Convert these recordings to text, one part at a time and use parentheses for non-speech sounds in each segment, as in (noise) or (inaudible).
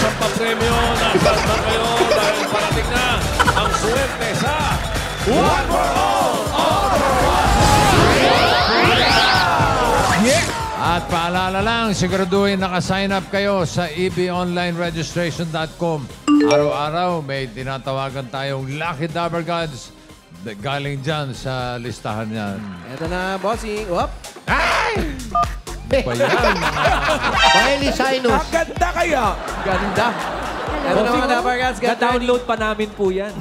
isang papremyo na basta kayo dahil parating na ang swerte sa One for All! At paalala lang, siguraduhin naka-sign up kayo sa ebonlineregistration.com. Araw-araw may tinatawagan tayong Lucky Dabber Gods galing dyan sa listahan niyan. Eto na, bossing. Whoop. Pa yan. (laughs) Miley Cyrus. Ang ganda kaya. Ganda. Na Dapper Cats. Get ready. Ka-download pa namin po yan.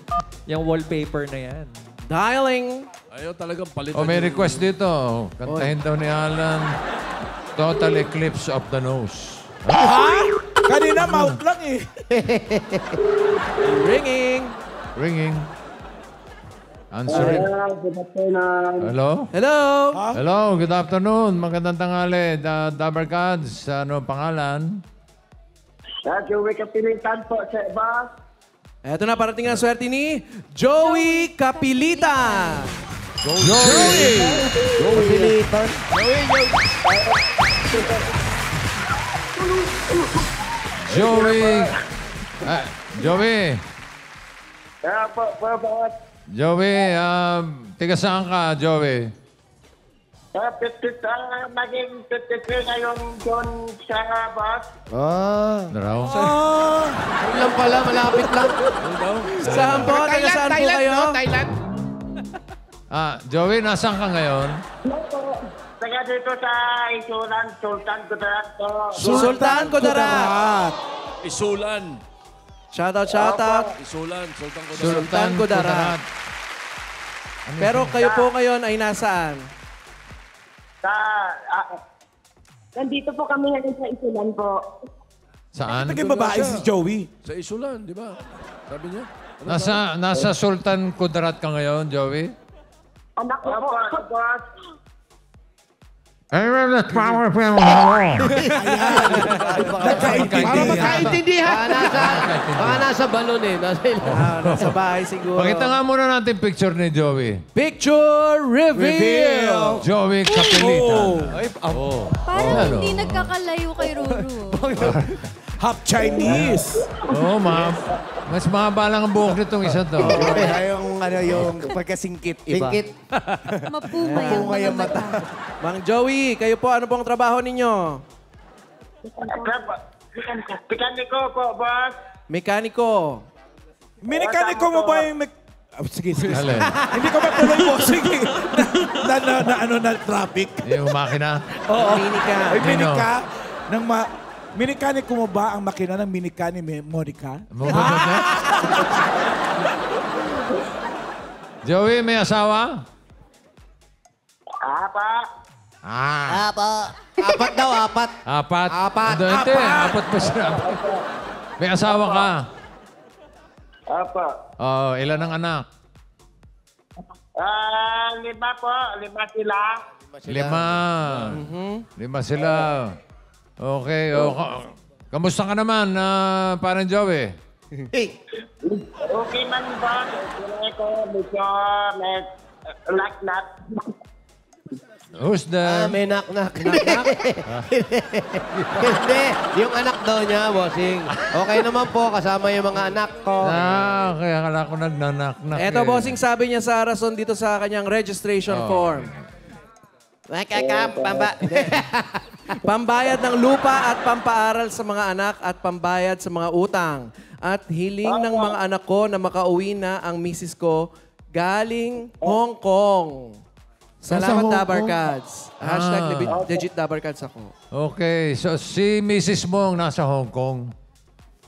(laughs) yung wallpaper na yan. Dialing. Ayaw talagang palitan. O may yung- request dito. Kantahin daw ni Alan, Total Eclipse of the Nose. Ha? Kanina mouth lang eh. (laughs) Ringing. Ringing. Answering. Hello? Hello. Hello, good afternoon. Magandang tanghali. Da Dabber Gods, ano pangalan? Joey Kapilitan po sa iba. Eto na, parating ang swerte ni Joey Capilita. Joey! Pilitan. Joey! Ah, Joey! Kaya po, po, po. Joey, um, tiga saan ka, Joey? 50, ah, maging 53 ngayong John sa boss. Ah. Ano raw? Yun lang pala, malapit lang. Saan po? Taga saan po kayo? Thailand. Ah, Joey, nasaan ka ngayon? Taga dito sa Isulan, Sultan Kudarat. Sultan Kudarat. Isulan. Shoutout, shoutout. Isulan. Sultan ko Sultan Kudarat. Pero kayo po ngayon ay nasaan? Sa, ah, Nandito po kami ngayon sa Isulan po. Saan? Naging babae si Joey. Sa Isulan, di ba? Sabi niya. Nasa, nasa Sultan Kudarat ka ngayon, Joey? Anak ko po. Boss. Ay, that's power from Para magkaintindihan. Baka nasa, baka nasa balon eh. Nasa Ah, nasa bahay siguro. Pakita nga muna natin picture ni Joey. Picture reveal. Joey Capilitan. Oh. Parang Ano? hindi nagkakalayo kay Ruru. (laughs) Half Chinese. Oo, ma'am. Mas mahaba lang ang buhok nitong isa to. Kaya yung, ano, yung pagkasingkit iba. Singkit. Mapumay ang Mapumay mga ang mata. mata. Mang Joey, kayo po, ano pong trabaho ninyo? Pikaniko po, boss. Mekaniko. Minikaniko mo ba yung... Mek- Ah, sige, sige. Alin? Hindi ko matuloy po. Sige. na, na, na, ano, na traffic. Yung makina. Oo. Minika. Ay, Nino. minika. Ng ma... Minikaniko mo ba ang makina ng minikani ni Monica? (laughs) Joey, may asawa? Apa. Ah. Apa. Apat daw, apat. Apat. Apat. Hindi, hindi. Apat pa siya. May asawa ka? Apa. Oh, ilan ang anak? Ah, lima po. Lima sila. Lima. Lima sila. Okay. Oh, ka- kamusta ka naman, uh, parang Joey? Hey. Okay man ba? Okay ko. Medyo may laknat. Who's Ah, the... may knock-knock. (laughs) Hindi. Yung anak daw niya, bossing. Okay naman po, kasama yung mga anak ko. Ah, kaya akala ko nagnanak-nak. Eto, eh. bossing, sabi niya sa rason dito sa kanyang registration Oh. form. Makakam, pamba. (laughs) Pambayad ng lupa at pampaaral sa mga anak at pambayad sa mga utang. At hiling ng mga anak ko na makauwi na ang misis ko galing Hong Kong. Salamat, Hong Dabar Kong? Cats. Hashtag Ah. legit- legit Dabar Cats ako. Okay, so si Mrs. mo ang nasa Hong Kong.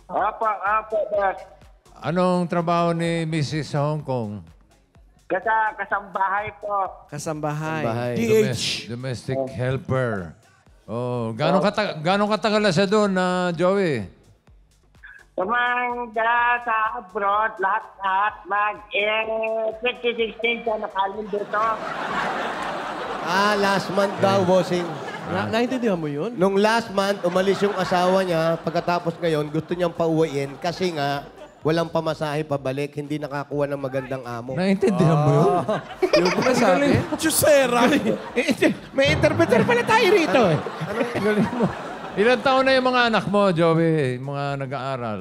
Apa, apa, boss. Anong trabaho ni Mrs. sa Hong Kong? Kasa, kasambahay po. Kasambahay. Bahay. DH. Domestic helper. Oh, gano'ng kata gano'ng katagal na siya doon na Joey? Tumangga sa abroad, lahat-lahat. Mag, eh, 2016 siya nakalin dito. Ah, last month daw, bossing. Na naintindihan mo yun? Nung last month, umalis yung asawa niya. Pagkatapos ngayon, gusto niyang pauwiin kasi nga, walang pamasahe pabalik, hindi nakakuha ng magandang amo. Naintindihan mo yun? (laughs) Yung ba sabi? Chusera. May interpreter pala tayo rito eh. Galing mo. Ilan taon na yung mga anak mo, Joey? Yung Mga nag-aaral.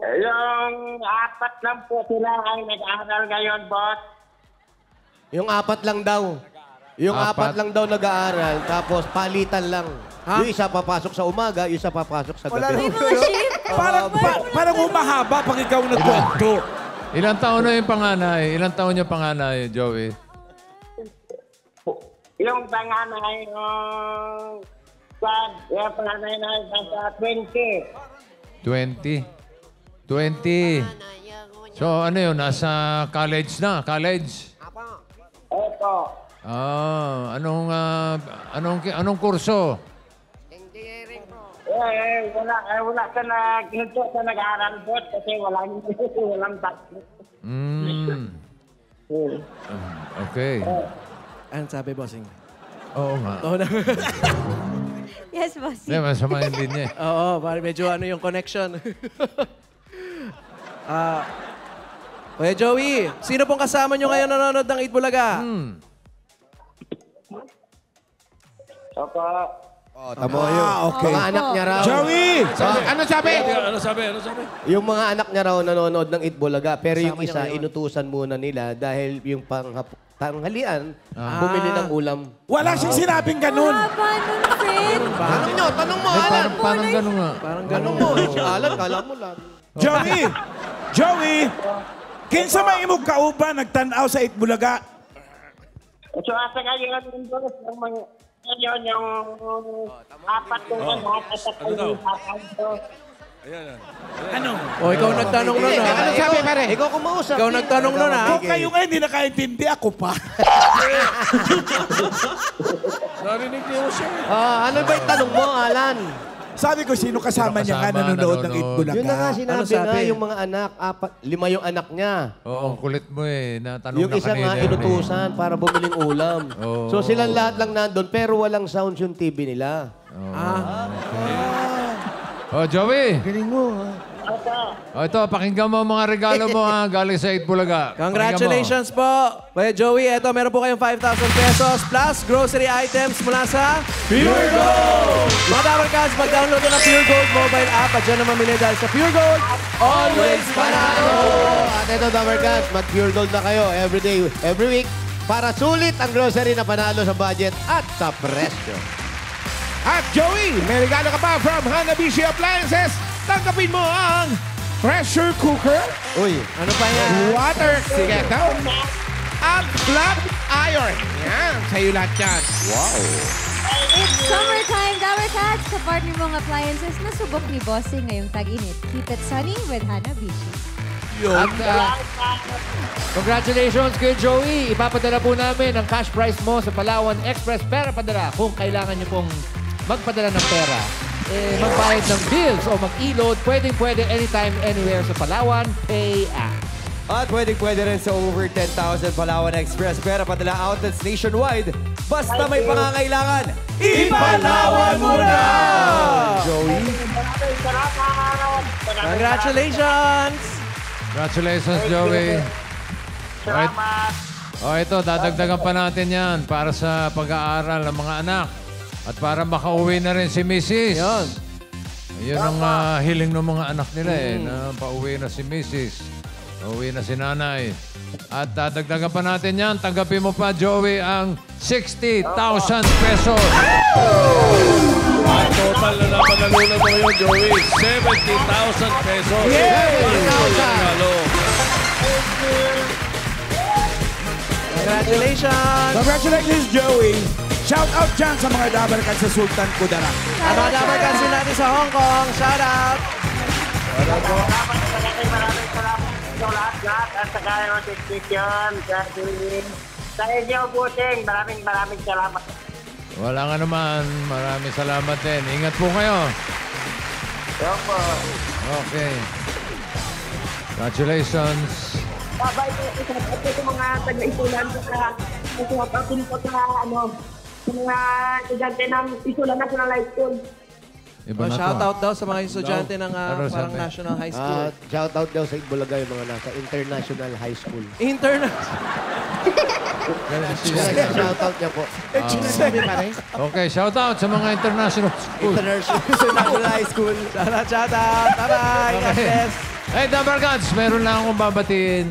Yung apat lang po sila ay nag-aaral ngayon, boss. Yung apat lang daw. Yung Apat? apat, lang daw nag-aaral, tapos palitan lang. Ha? Yung isa papasok sa umaga, yung isa papasok sa Wala gabi. May mga shift. (laughs) Parang, pa- parang humahaba pag ikaw nagkwento. Ilan taon na yung panganay? Ilan taon yung panganay, Joey? Yung panganay, yung... Sad, yung panganay na nasa 20. 20? 20. So ano yun? Nasa college na? College? Opo. Ah, anong ah, anong anong kurso? Eh, wala, eh, wala sa nag, hinto sa nag-aaral, boss, kasi (laughs) walang, walang budget. Mm. Okay. Ano sabi, bossing? Oo nga. Oo na. (laughs) Yes, boss. Hindi, masama yung linya. eh. (laughs) Oo, parang medyo ano yung connection. Ah, Kuya Joey, sino pong kasama nyo ngayon nanonood ng Eat Bulaga? Hmm. Opo. Oh, yun. Ah, okay. Mga anak niya raw. Joey! Ano sabi? Ano sabi? Ano sabi? Yung mga anak niya raw nanonood ng Itbulaga, pero yung isa, inutusan muna nila dahil yung panghap tanghalian, bumili ng ulam. Wala siyang sinabing ganun. Nun, friend. Tanong nyo, tanong mo, Alan. parang, parang gano'n nga. Parang ganun. mo, si Alan, kala mo lang. Joey! Joey! Kinsa may imong kauban nagtanaw sa Itbulaga? So, asa ngayon yung boss, yung mga, ngayon yung apat kong anak at at Ano daw? yung apat ko. Ano? O, ikaw nagtanong nun, ha? ano sabi, pare? Ikaw kumausap. Ikaw nagtanong nun, ha? Kung kayo nga hindi nakaintindi, ako pa. (laughs) Narinig niyo siya. Ah, ano ba yung tanong mo, Alan? Sabi ko, sino kasama niya nga kasama, nanonood ng nanonood. Itbulaga? Yun na nga sinabi Ano sabi? nga, yung mga anak, apat, lima yung anak niya. Oo, ang kulit mo eh. Natanong Yung na isa kanina nga yun eh. inutusan para bumiling ulam. Oo. So silang lahat lang nandun, pero walang sounds yung TV nila. Ah, Oh, Joey. Galing mo, ha? Oh, ito, pakinggan mo ang mga regalo mo ha, (laughs) galing sa Itbulaga. congratulations po. Kuya Joey, eto, meron po kayong 5,000 pesos plus grocery items mula sa Pure Gold! Mga Dabarkads, mag-download na ng Pure Gold mobile app at dyan na mamili dahil sa Pure Gold, always panalo! At ito, Dabarkans, mag-pure gold na kayo every day, every week para sulit ang grocery na panalo sa budget at sa presyo. At Joey, may regalo ka pa from Hanabishi Appliances. Tanggapin mo ang pressure cooker, Uy, Ano pa yan? water kettle, at flat iron. Yan, sa'yo lahat yan. It's summertime, Dower Cats. Kapartner mong appliances na subok ni Bossing ngayong tag-init. Keep it sunny with Hanabishi. At uh, congratulations kay Joey. Ipapadala po namin ang cash prize mo sa Palawan Express Pera Padala kung kailangan nyo pong magpadala ng pera. Eh, magbayad ng bills o mag-e-load, pwedeng pwede anytime, anywhere sa Palawan Pay app. At pwedeng-pwede rin sa over 10,000 Palawan Express pera padala outlets nationwide. Basta may pangangailangan, ipalawan mo na! Joey? Congratulations! Congratulations, Joey. Salamat. Oh, ito, dadagdagan pa natin yan para sa pag-aaral ng mga anak. At para makauwi na rin si Mrs. Yun. Yun ang ah, hiling ng mga anak nila eh, na pauwi na si Mrs. Pauwi na si nanay. At dadagdagan pa natin yan. Tanggapin mo pa, Joey, ang 60,000 pesos. Ang total na napanalunan mo ngayon, Joey, 70,000 pesos. Yay! Regalo. Congratulations! Congratulations, Joey. Shout out dyan sa mga dabarkan sa Sultan Kudarat. Ang mga Dabarkads din natin sa Hong Kong, shout out! Salamat, maraming maraming salamat sa lahat-lahat at sa kayo technician, sa Julie. Sa inyo, Busing, maraming maraming salamat. Wala nga naman. Maraming salamat din. Ingat po kayo. Opo. Okay. Congratulations. Isa ito sa mga taga-isulan sa sa ko sa ano sa mga estudyante ng Isulan National High School. Iba Oh, shout out daw sa mga estudyante ng ah, Ano parang sabi? National High School. At shout out daw sa Itbulaga yung mga nasa International High School. Internet. Shoutout niya po. Okay, shout out sa mga international school. International (laughs) High School. Shout out, shout out. Bye-bye. Bless. Hey, Dabber Gods, meron lang akong babatiin.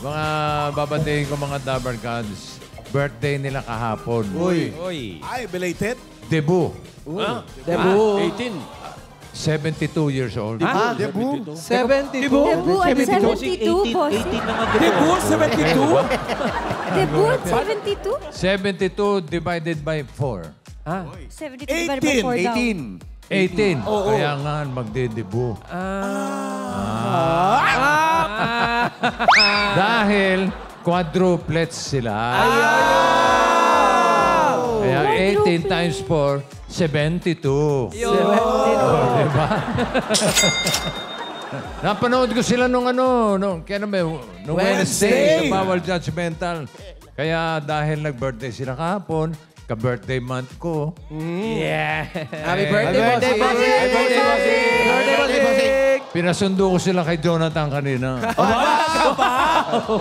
Mga babatiin ko mga Dabber Gods. Birthday nila kahapon. Uy. Uy. Ay, belated. Debut. Ah, Debu. 18. 72 years old. Ah, debu. 72. Debut at 72, bossing. 18 naman Debu, 72? Debut at 72? 72 divided by 4. Ah. 72 divided by 4 daw. 18. 18. Kaya nga, magde-debut. Ah. Dahil quadruplets sila. Kaya 18 times 4, 72. Oh, diba? (laughs) Napanood ko sila nung ano, nung, kaya ba, nung Wednesday, sa Bawal Judgmental. Kaya dahil nag-birthday sila kahapon, ka-birthday month ko, Yeah. Happy birthday, bossing. Happy birthday, bossing. Happy birthday, bossing. Pinasundo ko sila kay Jonathan kanina.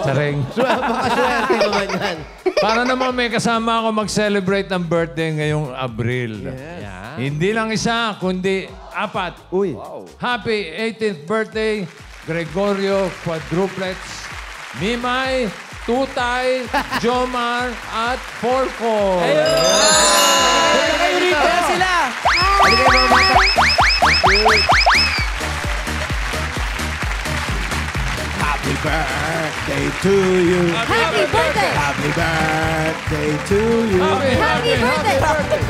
Saring. Baka swerte naman yan. Para naman may kasama ako mag-celebrate ng birthday ngayong Abril. Hindi lang isa, kundi apat. Uy. Happy 18th birthday, Gregorio Quadruplets, Mimay, Tutay, Jomar, at Porco. Kaya sila. Happy birthday to you. Happy birthday! Happy birthday to you. Happy, Happy birthday! birthday!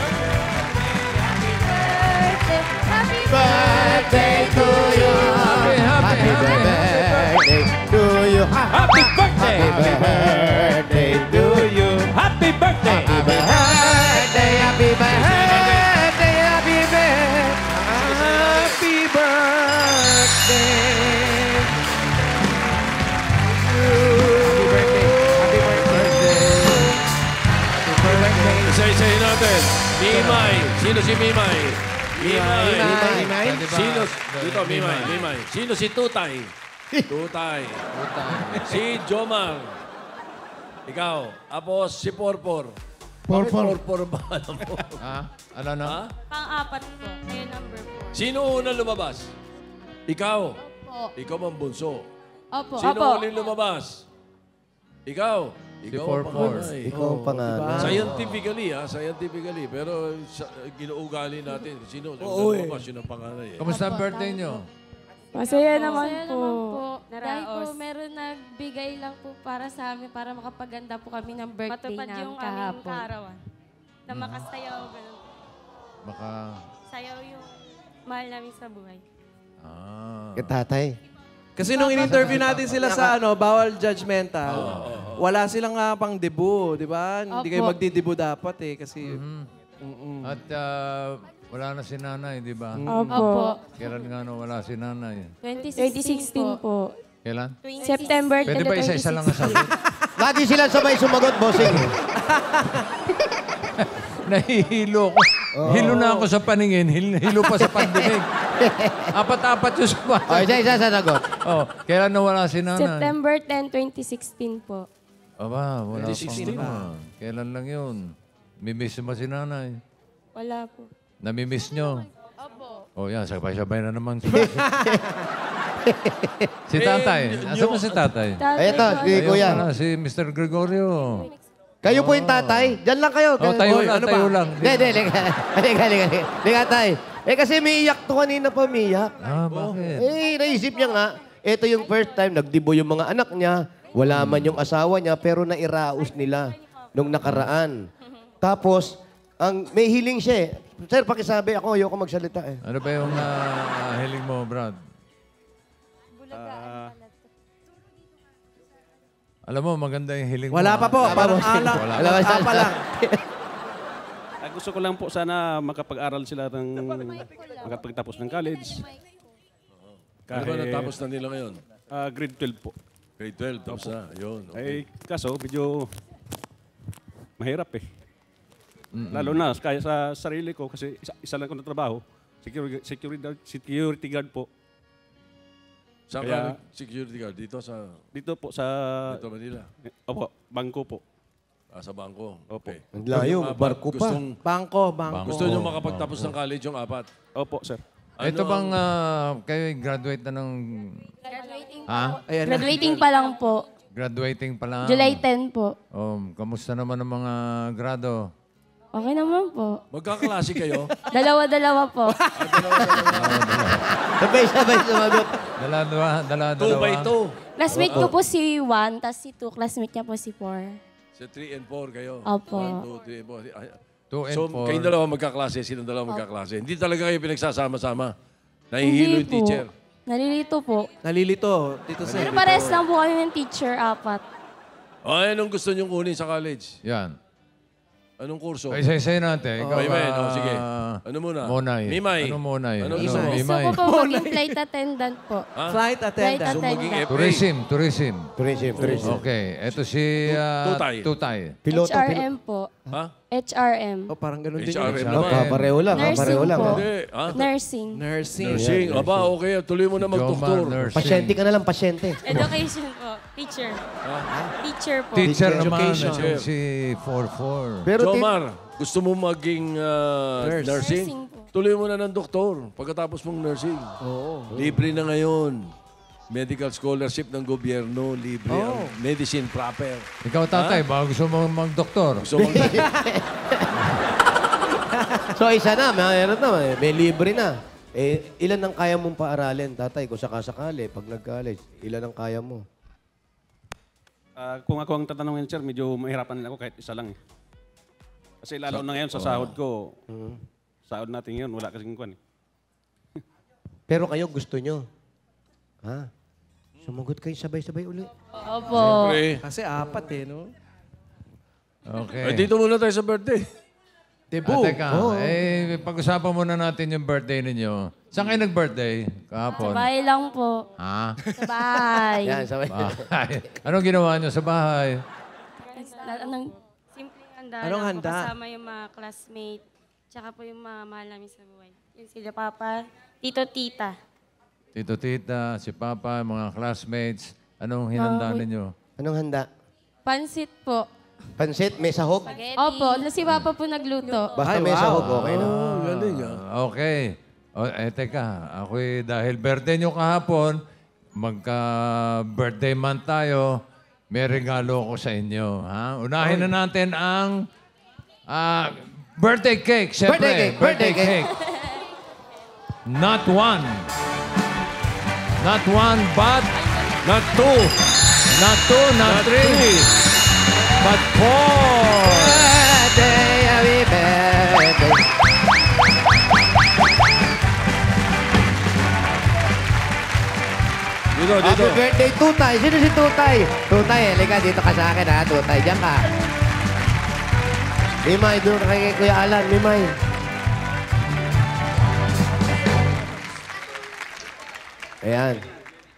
Happy Birthday to you. Si Mimay? Mimay. Mimay. Sino? Dito, Mimay. Mimay. Sino si Tutay? (laughs) Tutay. Si Jomar. Ikaw. Tapos si Porpor. Bakit Porpor ba (laughs) alam mo? Ha? Ano na? Ha? Pang-apat po. Ayun, number po. Sino unang lumabas? Ikaw. Po. Ikaw ang bunso. Opo. Sino Opo. uling lumabas? Ikaw. Ikaw ang Porpor. panganay. Ikaw ang pangalan. Scientifically, ha? Scientifically. Pero sa, ginuugali natin. Sino? Oo, eh. Sino ang panganay? Eh? Kamusta ang birthday nyo? Masaya naman po. Dahil Naraos. po, meron nagbigay lang po para sa amin para makapaganda po kami ng birthday Matupad namin yung aming kahapon. kaarawan. Na makasayaw, ganun. Baka... Sayaw yung mahal namin sa buhay. Ah. Kay tatay. Kasi nung in-interview natin sila sa ano, bawal judgmental, wala silang nga pang debut, di ba? Hindi kayo Opo. magdi-debut dapat eh, kasi... At ah, wala na si nanay, di ba? Opo. Kailan nga no, wala si nanay? 2016, 2016 po. po. Kailan? September Pwede ba isa-isa lang ang sagot? Lagi sila sabay sumagot, bossing. (laughs) Nahihilo ko. Hilo na ako sa paningin, hil- hilo pa sa pandinig. (laughs) Apat-apat yung sabat. (laughs) O, isa-isa sa sagot. Oh, kailan nawala si nanay? September 10, 2016 po. Aba, wala 2016 pang ano. Kailan lang yun? Mimiss mo si nanay. Wala po. Namimiss nyo. Opo. Oh, yan. Sabay-sabay na naman. (laughs) si tatay. Asa mo si tatay? Tatay Ay, ito, ko, si Ayun kuya. si Mr. Gregorio. Kayo po yung tatay. Diyan lang kayo. Oh, tayo lang, ano tayo ba? lang. Hindi, hindi. Liga, liga, liga. Liga, tay. Eh, kasi may iyak to kanina pa, may iyak. Ah, bakit? Eh, naisip niya nga, ito yung first time, nagdibo yung mga anak niya, wala man yung asawa niya, pero nairaos nila nung nakaraan. Tapos, ang may hiling siya eh. Sir, pakisabi ako, ayoko magsalita eh. Ano ba yung ah, hiling mo, Brad? Alam mo, maganda yung hiling mo. Wala pa po, parang ala, Wala. Wala pa apa lang. (laughs) Ah, gusto ko lang po sana makapag-aral sila ng makapagtapos ng college. Ano ba natapos na nila ngayon? Ah, grade 12 po. Grade 12, tapos na. Yun. Ay, kaso medyo mahirap eh. Lalo na kaya sa sarili ko kasi isa, isa lang ko na trabaho. Security, security, security guard po. Saan Kaya- ka security guard? Dito sa Dito po sa... dito Manila. Opo, bangko po. Ah, sa bangko. Okay. Ang layo, apat, barko pa. Gustong, Bangko, bangko. gusto nyo makapagtapos ng college yung apat. Opo, sir. Ito Ano bang ang- ah, kayo graduate na ng... Graduating, Ha? Ayan na. graduating pa lang po. Graduating pa lang? July 10 po. Oh, kamusta naman ang mga grado? Okay naman po. Magkaklase kayo? (laughs) Dalawa-dalawa po. Sabay-sabay sumagot. Dala, dala, dala, Two dalawa. by two. Classmate ko po si 1, tapos si 2, classmate niya po si 4. Sa 3 and 4 kayo. Opo. 1, 2, 3, 4. Ay, Two and so, four. kayong dalawa magkaklase, silang dalawa magkaklase. Hindi talaga kayo pinagsasama-sama. Nahihilo yung po. teacher. Nalilito po. Nalilito. Tito Sen. Pero pares lang po kami ng teacher, apat. Ay, anong gusto nyo kunin sa college? Yan. Anong kurso? Ay, isa-isa natin. Ikaw, May men, ah, oh, sige. Ano muna? Monay. Mimay. Ano Monay? Ano Ano, gusto? Gusto Mimay? ko po maging flight attendant po. Ha? Flight attendant. Flight mo maging attendant. FA? Tourism, tourism. Tourism, tourism. Okay, eto si ah, Tutay. Tutay. Piloto, piloto. HRM po. Ha? HRM. Oh, parang ganun din HRM yun. Oh, naman. papareho lang, Nursing papareho lang. po. ha? Hindi. Ha? Nursing. Nursing. Nursing. Aba, okay. Tuloy mo na nursing. Pasyente ka na lang, pasyente. Education po. Teacher. Teacher po. Teacher naman, Education. itong si 4-4. Pero Jomar, gusto mo maging ah, Nurse. nursing? Nursing po. Tuloy mo na ng doktor pagkatapos mong nursing. Oo. Libre na ngayon. Medical scholarship ng gobyerno, libre Oh. ang medicine proper. Ikaw, tatay, baka gusto mo mag-doktor. Gusto mo (laughs) so isa na, mayroon na, may- may libre na. Eh, ilan ang kaya mong paaralin, tatay, kung sakasakali, pag nag-college, ilan ang kaya mo? Ah, kung ako ang tatanungin, sir, medyo mahirapan ako kahit isa lang. eh. Kasi lalo na ngayon sa sahod ko, sahod natin ngayon, wala kasing kwan. eh. (laughs) Pero kayo gusto nyo. Ha? Sumagot kayo sabay-sabay uli. Opo. Siyempre. Kasi apat eh, no? Okay. Eh, dito muna tayo sa birthday. Ah, Debut. teka, eh, pag-usapan muna natin yung birthday ninyo. Saan kayo nag-birthday? Kahapon? bahay lang po. Ha? Sa bahay. Yan, sabay. Bahay. Anong ginawa nyo sa bahay? Na- Anong, simpleng handa Anong lang handa? po kasama yung mga classmate. Tsaka po yung mga mahal namin sa buhay. Yung sila papa, tito, tita. Tito, tita, si papa, mga classmates. Anong hinanda Ah, wait. ninyo? Anong handa? Pansit po. Pansit, may sahog? Opo, na si papa po nagluto. Basta Ay, may wow. sahog, okay na. Oh, galing ah. Okay. O, eh, teka. Ako'y dahil birthday nyo kahapon, magka-birthday month tayo, may regalo ko sa inyo. Ha? Unahin na natin ang ah, birthday cake. Siyempre, Birthday cake, birthday cake. Not one. Not one, but Not two. not two, not, three, but four. Birthday, happy birthday. Dito, dito. Happy birthday, Tutay. Sino si Tutay? Tutay, halika dito ka sa akin ha. Tutay, diyan ka. Mimay, doon ka kay Kuya Alan. Mimay. Ayan.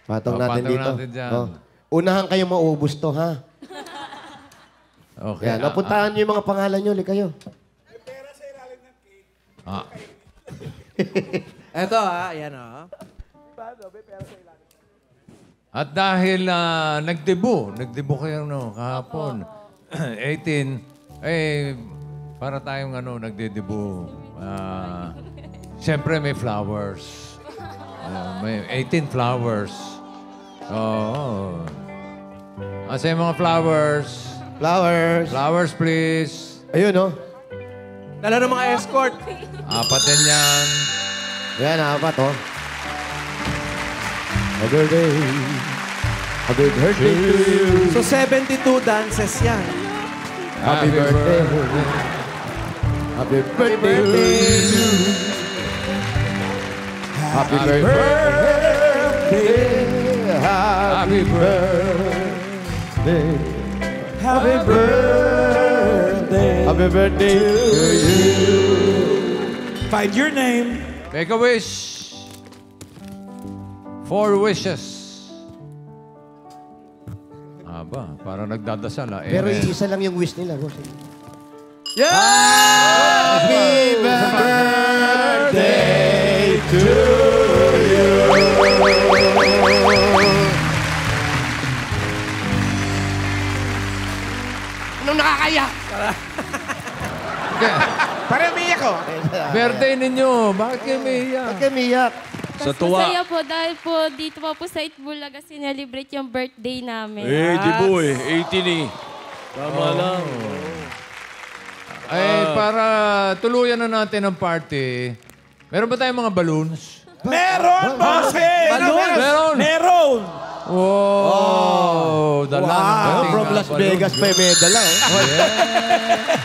Patong Oh, natin patong dito. natin dyan. Oh. Unahan kayo maubos to, ha? Okay. Ayan. Napuntahan niyo yung mga pangalan niyo. Ulit kayo. Ah, Eto ah, ayan ah. At dahil ah, nagdebu, nagdebu kayo no, kahapon, (clears throat) 18, eh, para tayong ano, nagdedebu. Ah, Siyempre may flowers. Ah, may 18 flowers. Oo. Asa yung mga flowers? Flowers. Flowers, please. Ayun, oh. Dala ng mga escort. Apat din yan. Ayan, apat, oh. Happy birthday. Happy birthday to you. So 72 dances yan. Happy birthday. Happy birthday to you. Happy birthday. Happy birthday. Happy birthday. Happy birthday to you. Find your name. Make a wish. Four wishes. Aba, parang nagdadasal ah. Pero Amen. isa lang yung wish nila, boss. Yeah! Happy birthday Birthday ninyo. Bakit kayo umiiyak? Bakit kayo umiiyak? Sa Mas tuwa. masaya po dahil po dito pa po sa Itbulaga sinelebrate yung birthday namin. Eh, di po eh. 18 eh. Tama lang. Ay, para tuluyan na natin ang party, meron ba tayong mga balloons? Meron, bossing! Balloon? Meron. Meron! Wow! Dala ng Oh, ating, from Las balloon. Vegas pa yung medal, oh.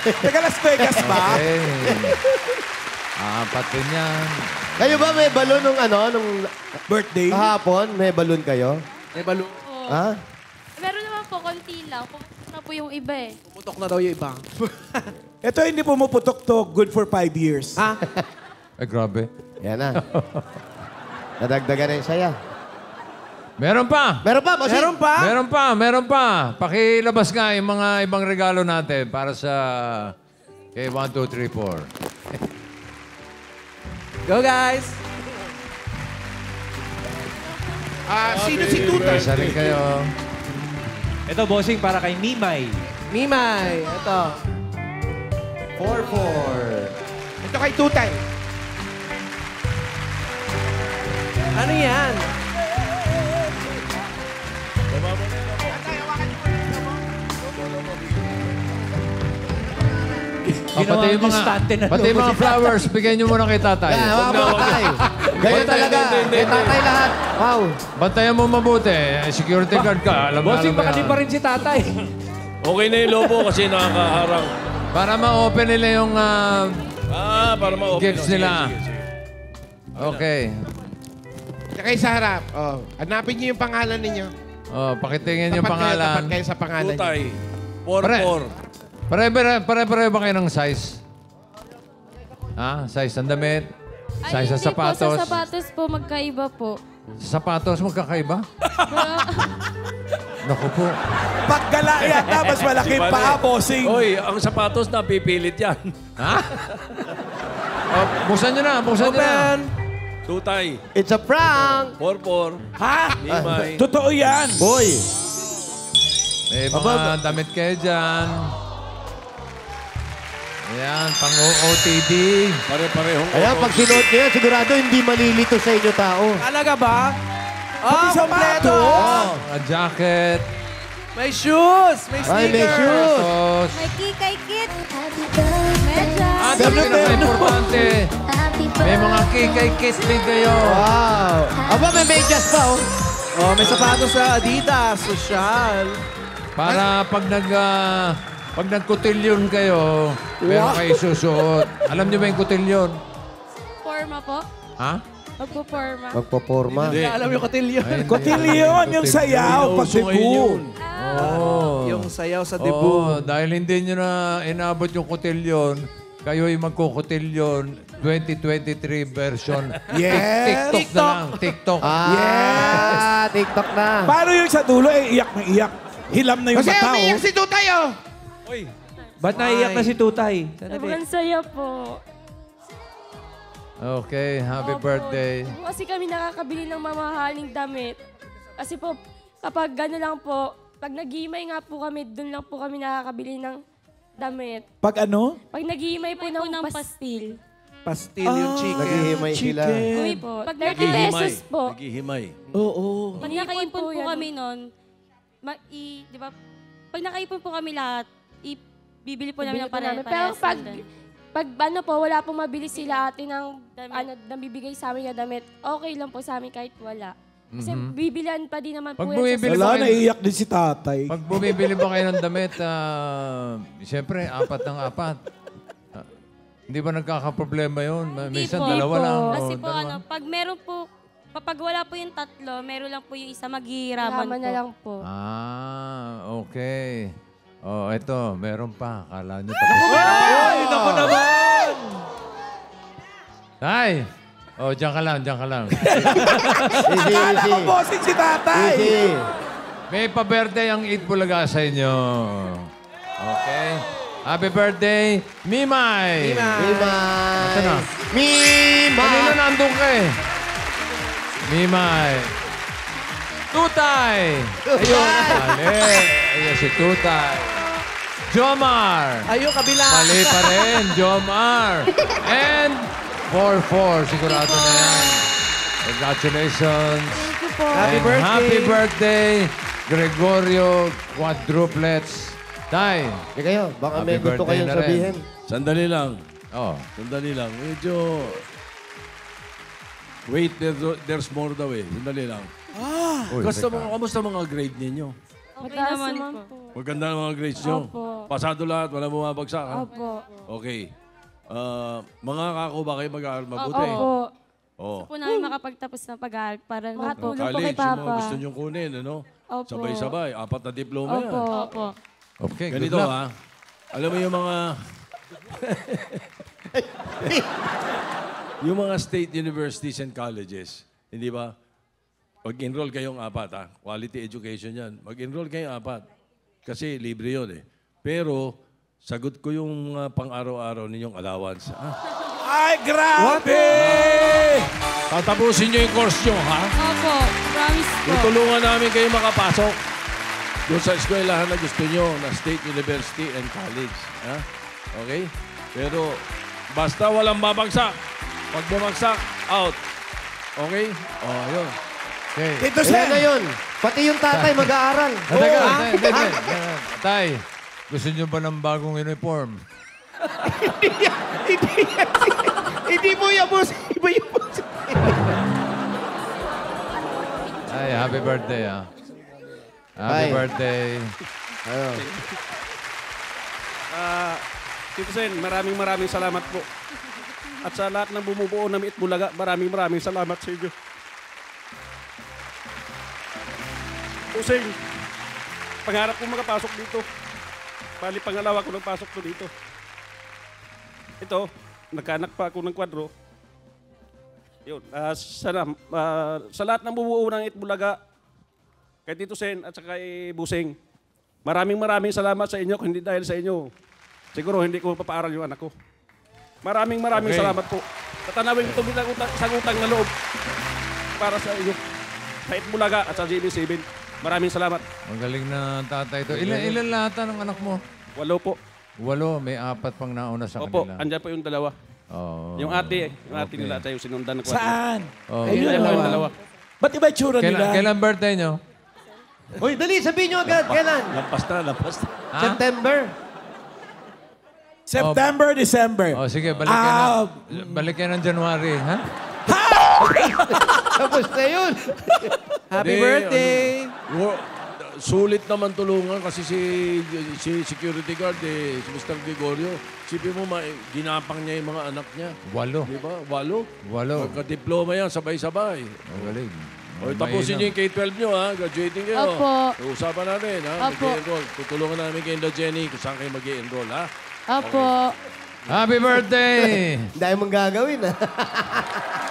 (laughs) Taga Las Vegas ba? Okay. Apat din yan. Kayo ba may balon nung ano, nung Birthday? kahapon? May balon kayo? May balon. Oo. Ha? Meron naman po, konti lang. Pumunta na po yung iba eh. Putok na daw yung iba. (laughs) Ito hindi pumuputok to. Good for five years. Ha? (laughs) Ay, grabe. Yan na. Nadagdagan na yung saya. Meron pa. Meron pa, bossing? Meron pa? Meron pa, meron pa. Pakilabas nga yung mga ibang regalo natin para sa kay 1, 2, 3, 4. Go, guys! Ah, sino si Tuta? Isa rin kayo. Ito, bossing, para kay Mimay. Mimay, ito. 4, Ito kay Tutay. Ano yan? Oh, pati yung mga, pati yung mga flowers, bigyan nyo muna kay tatay. Yan, hawa mo tatay. Ganyan talaga. Kay tatay lahat. Wow. Bantayan mo mabuti. Eh, Security guard ka. Alam na alam baka mo di yan. pa rin si tatay. Okay na yung lobo kasi nakakaharang. Para ma-open nila yung ah, Ah, para ma-open. gifts Sige, nila. sige, sige. Okay. Tsaka sa harap. Oh, hanapin niyo yung pangalan ninyo. Oh, pakitingin yung kayo, tapat pangalan. kayo sa pangalan niyo. Tutay. Pare. 4-4. Pare-pare pare-pare ba kayo ng size? Ha? Size ng damit? Ay, Size sa hindi sapatos? po. Sa sapatos po, magkaiba po. Sa sapatos magkakaiba? (laughs) Naku po. Paggala yata, mas malaki Di ba pa, na? bossing. Oy, ang sapatos na pipilit yan. (laughs) Ha? Oh, buksan nyo na, buksan nyo na. Tutay. It's a prank. 4-4. Ha? Mimay. Totoo yan. Boy. May mga damit kayo dyan. Ayan, pang OOTD. Pare-parehong Ayan, pag sinuot nyo yan, sigurado hindi malilito sa inyo tao. Talaga ba? Ah, kompleto! Oh, a jacket. May shoes! May Ay, may sneakers! shoes. Tapos, May kikay kit. Medyas. at ang pinaka-importante, may mga kikay kit din kayo. Wow. Aba, may medyas pa, oh. Oh, may sapatos sa Adidas. Social. Para pag nag ah, pag nagkutilyon kayo, meron kayo susuot. Alam niyo ba yung kutilyon? Forma po. Ha? Magpo-forma. Magpaporma. Hindi. Alam yung kotilyo. Ay, hindi. Kotilyon, yung sayaw, ngayon yun. pagdibu. Oo. Yung sayaw sa Oo, debut. dahil hindi nyo na inabot yung kutilyon, kayo ay magkukutilyon 2023 version. (laughs) Yes. TikTok, na lang. TikTok. Ah, TikTok na. Paano yung sa dulo, eh, iyak na iyak. Hilam na yung Kasi mata, umiiyak oh. si Tutay, oh. Ba't naiyak na si Tutay? Sobrang saya po. Okay, happy Opo. birthday. Kasi kami nakakabili ng mamahaling damit. Kasi po, kapag gano'n lang po, pag nag-iimay nga po kami, doon lang po kami nakakabili ng damit. Pag ano? Pag nag-iimay po ng, pastil. Pastil yung chicken. Naghihimay sila. Uy po, 30 Naghihimay. pesos po. Naghihimay. Oo. Pag nakaipon po, kami nun, ma- i, di ba, pag nakaipon po kami lahat, i, bibili po namin ng pare namin. Pero pag, pag ano po, wala pong mabili sila ate ng ano, nabibigay sa amin na damit, okay lang po sa amin kahit wala. Kasi bibilihan pa din naman Pag po yan bumibili sa ba Wala, kayo, naiiyak din si tatay. pag bumibili ba kayo ng damit, ah, siyempre, apat ng apat. Ah, hindi ba nagkakaproblema yun? Ma- Hindi Minsan, po. dalawa Hindi po. lang. Kasi o, po dalawa. ano, pag meron po, kapag wala po yung tatlo, meron lang po yung isa maghihiraman Hiraman po. na lang po. Ah, okay. Oh, ito, meron pa. Kala nyo tapos. Ay, naku naman! Tay! Oh, diyan ka lang, diyan ka lang. (laughs) Easy, Akala easy. ko bossing si tatay. Easy. May pa-birthday ang Eat Bulaga sa inyo. Okay? Happy birthday, Mimay! Mimay. Ito na. Mima. Kanina nandun ka eh. Mimay. Tutay! Ayun. Mali. Ayun si Tutay. Jomar. Ayun, kabila. Mali pa rin, Jomar. And 4-4, sigurado na yan. Congratulations. Thank you po. Happy And birthday. Happy birthday, Gregorio Quadruplets. Tay. Eh kayo, baka may Happy gusto birthday kayong na rin. sabihin. Sandali lang. Oh. Sandali lang. Medyo... Wait, there's, there's more daw eh. Sandali lang. Ah! Kamusta mga, kamusta mga grade ninyo? Okay naman po. Maganda ang mga grades nyo? Opo. Pasado lahat, wala bumabagsak ha? Opo. Okay. Ah, mga kako ba kayo mag-aaral mabuti? Opo. Oh. Gusto po namin makapagtapos ng pag-aaral para makatulong po kay College, yung mga Papa. gusto nyo kunin, ano? Opo. Sabay-sabay. Apat na diploma yan. Opo. Opo. Okay, good Ganito luck. ha. Alam mo yung mga... (laughs) (laughs) yung mga state universities and colleges, hindi ba? Mag-enroll kayong apat ha. Quality education yan. Mag-enroll kayong apat. Kasi libre yun eh. Pero, sagot ko yung mga pang-araw-araw ninyong allowance. Ha? Ay, grabe! Tatapusin nyo yung course nyo, ha? Opo. Promise po. Tutulungan namin kayo makapasok doon sa eskwelahan na gusto nyo na State University and College. Ha? Okay? Pero basta walang babagsak. Pag bumagsak, out. Okay? O, oh, yun. Okay. Tito Sen! na yun? Pati yung tatay mag-aaral. Ah, teka, hindi, hindi, hindi. Tay, gusto niyo ba ng bagong uniform? Hindi. Hindi mo yan, boss. Iba yung boss. Ay, happy birthday, ah. Happy Ay. birthday. Ah, Tito Sen, maraming maraming salamat po. At sa lahat ng bumubuo ng Itbulaga, maraming maraming salamat sa inyo. Kusing, pangarap ko makapasok dito. Bali, pangalawa ko nagpasok ko dito. Ito, nagkaanak pa ako ng kwadro. Yun, ah, sana, ah, sa lahat ng bumubuo ng Itbulaga, kay Tito Sen at saka kay Busing, maraming maraming salamat sa inyo. Kung hindi dahil sa inyo, siguro hindi ko papaaral yung anak ko. Maraming maraming Okay. salamat po. Tatanawin ko utang, isang utang na loob para sa inyo. Sa Itbulaga at sa GB7. Maraming salamat. Magaling na tatay to. Ilan, ilan lahat ng anak mo? Walo po. Walo, may apat pang nauna sa Opo, kanila. andyan po yung dalawa. Oh. Yung ate, yung ate Okay. nila tayo sinundan ko. Saan? Oh. Ayun, Ayun yung dalawa. dalawa. Ba't iba yung tsura Kailan, nila? kailan birthday nyo? Uy, dali, sabihin nyo agad. Kailan? Lampas na, lampas na. Ha? September. September, December. Oh, sige, balik kayo, Ah, na, balik kayo ng January, ha? Tapos na yun. Happy Hindi, birthday. ano, wo- sulit naman tulungan kasi si, si security guard, eh, si Mr. Gregorio, sipin mo, ma, ginapang niya yung mga anak niya. Walo. Di ba? Walo. Walo. Magka-diploma yan, sabay-sabay. Magaling. O, tapusin niyo yung K-12 nyo, ha? Graduating kayo. Opo. Usapan namin, ha? Opo. Mag-enroll. Tutulungan namin kayo na Jenny kung saan kayo mag enroll ha? Opo. Happy birthday! (laughs) Dahil mong gagawin, ha?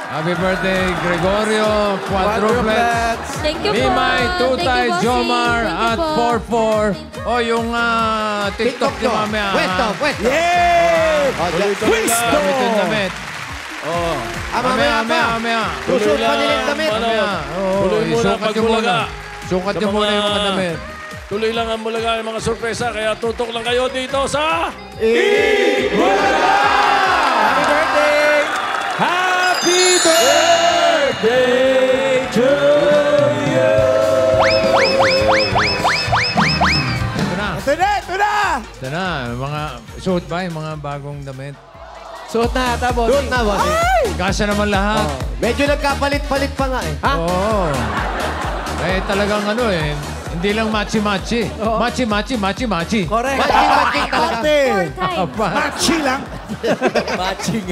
Happy birthday, Gregorio Quadruplets. Thank you po. Limay, Thank Tutay, you. Jomar, Thank you at po. 44. O yung ah, TikTok nyo mamaya. Pwesto, ha? pwesto. Yay! Oh, dyan. Pwesto! Damit yung damit. Oh. Ah, Mamaya, mamaya mamaya, pa. mamaya. Susuot pa nila yung damit. Mamaya. Muna isukat nyo pagbulaga. muna. Sukat nyo muna yung mga- damit. Tuloy lang ang mulaga ng mga sorpresa, kaya tutok lang kayo dito sa... Happy birthday. Happy birthday to you! Ito na. Ito na, ito na! Ito na. Mga, suot ba yung mga bagong damit? Suot na ata, bossing. Doon na, boss. Kasya naman lahat. Medyo nagkapalit-palit pa nga, eh. Ha? Oo. Eh, talagang ano eh. Hindi lang machi-machi. Oo. Machi-machi, machi-machi. Correct. Matching-matching talaga. Ate! Machi lang! (laughs) Matching.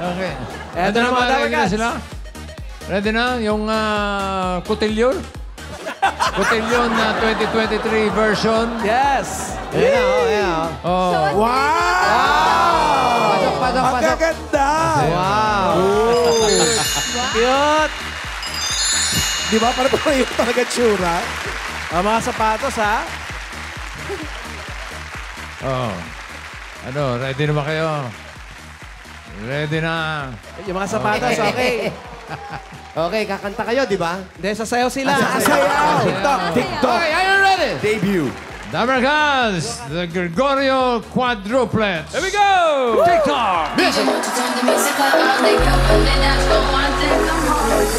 Okay. Eto Ito na, mga? Ready na sila? Ready na? Yung uh, Cotillion? (laughs) Cotillion na 2023 version. Yes. Ayan na, oh, ayan, oh. Oh. Wow! Pasok, pasok, Ang pasok. gaganda! Wow. Cute. Di ba? Parang (laughs) parang yung talaga tsura. Ang mga sapatos, ha? Oo. Oh. Ano, ready na ba kayo? Ready na. Yung mga sapatos, okay. (laughs) Okay, kakanta kayo, di ba? Hindi, sasayaw sila. Ah, sasayaw! TikTok, TikTok. Okay, are you ready? Debut. Damergans, the Gregorio Quadruplets. Here we go! TikTok! Music!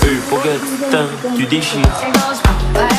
You forget them, you.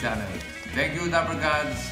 channel. Thank you, Dapper Gods!